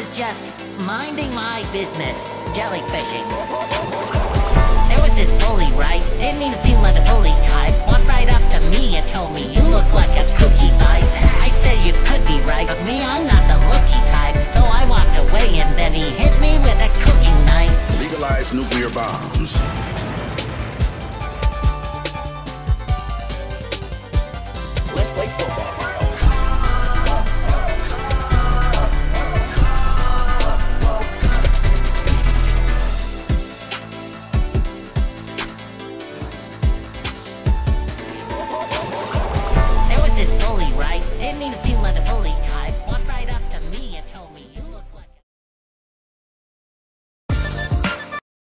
was just minding my business, jellyfishing. There was this bully, right? Didn't even seem like a bully type. Walked right up to me and told me, you look like a cookie bite. I said you could be right, but me, I'm not the looky type. So I walked away and then he hit me with a cooking knife. Legalize nuclear bombs.